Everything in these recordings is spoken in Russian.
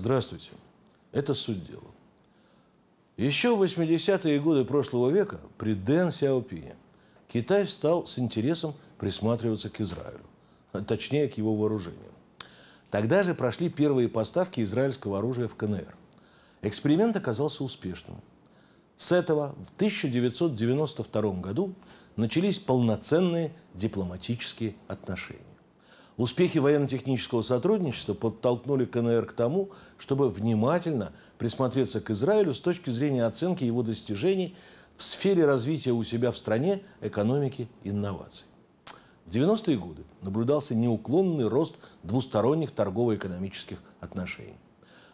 Здравствуйте. Это суть дела. Еще в 80-е годы прошлого века при Дэн Сяопине Китай стал с интересом присматриваться к Израилю, а точнее к его вооружению. Тогда же прошли первые поставки израильского оружия в КНР. Эксперимент оказался успешным. С этого в 1992 году начались полноценные дипломатические отношения. Успехи военно-технического сотрудничества подтолкнули КНР к тому, чтобы внимательно присмотреться к Израилю с точки зрения оценки его достижений в сфере развития у себя в стране экономики и инноваций. В 90-е годы наблюдался неуклонный рост двусторонних торгово-экономических отношений.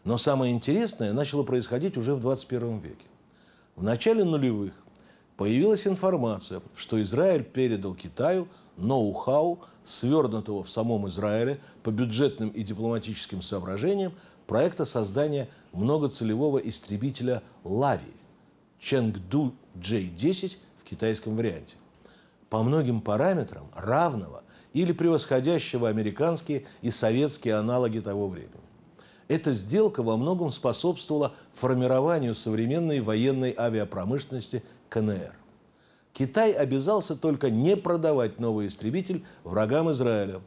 Но самое интересное начало происходить уже в 21 веке. В начале нулевых появилась информация, что Израиль передал Китаю ноу-хау, свернутого в самом Израиле по бюджетным и дипломатическим соображениям проекта создания многоцелевого истребителя «Лави» Ченгду J-10 в китайском варианте. По многим параметрам равного или превосходящего американские и советские аналоги того времени. Эта сделка во многом способствовала формированию современной военной авиапромышленности КНР. Китай обязался только не продавать новый истребитель врагам Израиля,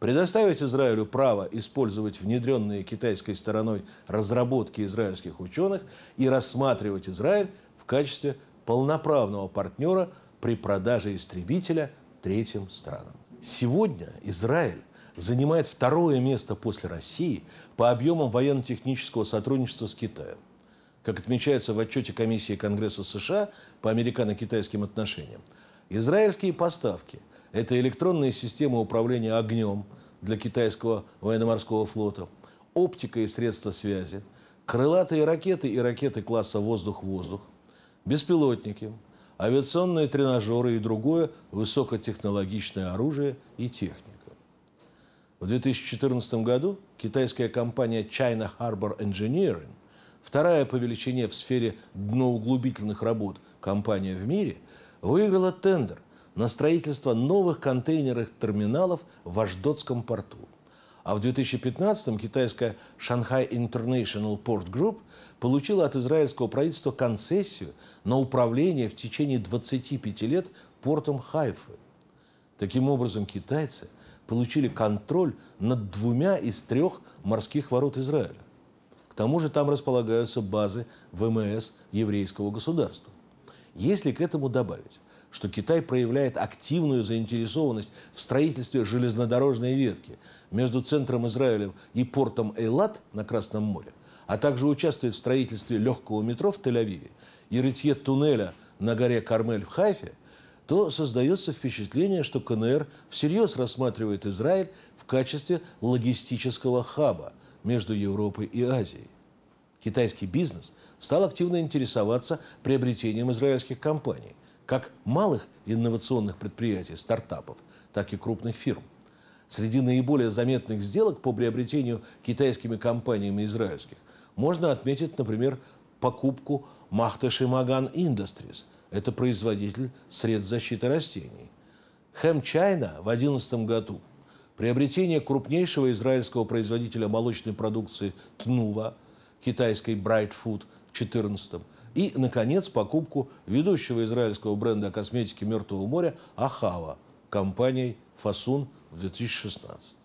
предоставить Израилю право использовать внедренные китайской стороной разработки израильских ученых и рассматривать Израиль в качестве полноправного партнера при продаже истребителя третьим странам. Сегодня Израиль занимает второе место после России по объемам военно-технического сотрудничества с Китаем. Как отмечается в отчете Комиссии Конгресса США по американо-китайским отношениям, израильские поставки – это электронные системы управления огнем для китайского военно-морского флота, оптика и средства связи, крылатые ракеты и ракеты класса «воздух-воздух», беспилотники, авиационные тренажеры и другое высокотехнологичное оружие и техника. В 2014 году китайская компания China Harbor Engineering, вторая по величине в сфере дноуглубительных работ компания в мире, выиграла тендер на строительство новых контейнерных терминалов в Аждотском порту. А в 2015-м китайская Shanghai International Port Group получила от израильского правительства концессию на управление в течение 25 лет портом Хайфы. Таким образом, китайцы – получили контроль над двумя из трех морских ворот Израиля. К тому же там располагаются базы ВМС еврейского государства. Если к этому добавить, что Китай проявляет активную заинтересованность в строительстве железнодорожной ветки между центром Израиля и портом Эйлат на Красном море, а также участвует в строительстве легкого метро в Тель-Авиве и рытье туннеля на горе Кармель в Хайфе, то создается впечатление, что КНР всерьез рассматривает Израиль в качестве логистического хаба между Европой и Азией. Китайский бизнес стал активно интересоваться приобретением израильских компаний, как малых инновационных предприятий, стартапов, так и крупных фирм. Среди наиболее заметных сделок по приобретению китайскими компаниями израильских можно отметить, например, покупку Махташи Маган Industries – это производитель средств защиты растений. Хэмчайна в 2011 году приобретение крупнейшего израильского производителя молочной продукции Тнува, китайской Bright Food в 2014 и, наконец, покупку ведущего израильского бренда косметики Мертвого моря Ахава компанией Фасун в 2016.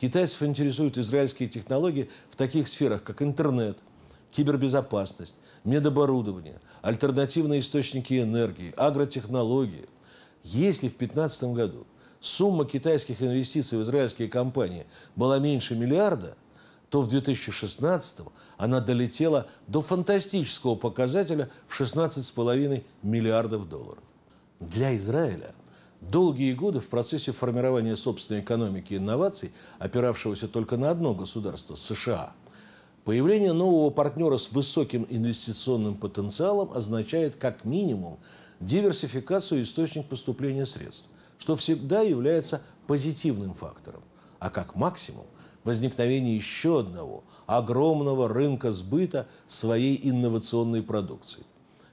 Китайцев интересуют израильские технологии в таких сферах, как интернет, кибербезопасность, медоборудование, альтернативные источники энергии, агротехнологии. Если в 2015 году сумма китайских инвестиций в израильские компании была меньше миллиарда, то в 2016 она долетела до фантастического показателя в 16,5 миллиардов долларов. Для Израиля долгие годы в процессе формирования собственной экономики и инноваций, опиравшегося только на одно государство – США – Появление нового партнера с высоким инвестиционным потенциалом означает как минимум диверсификацию источников поступления средств, что всегда является позитивным фактором, а как максимум возникновение еще одного огромного рынка сбыта своей инновационной продукции.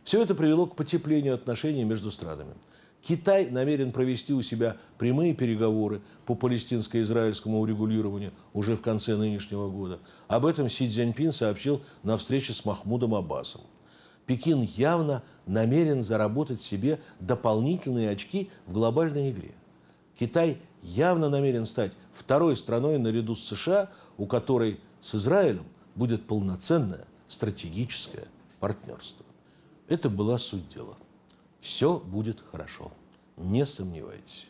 Все это привело к потеплению отношений между странами. Китай намерен провести у себя прямые переговоры по палестинско-израильскому урегулированию уже в конце нынешнего года. Об этом Си Цзяньпин сообщил на встрече с Махмудом Аббасом. Пекин явно намерен заработать себе дополнительные очки в глобальной игре. Китай явно намерен стать второй страной наряду с США, у которой с Израилем будет полноценное стратегическое партнерство. Это была суть дела. Все будет хорошо. Не сомневайтесь.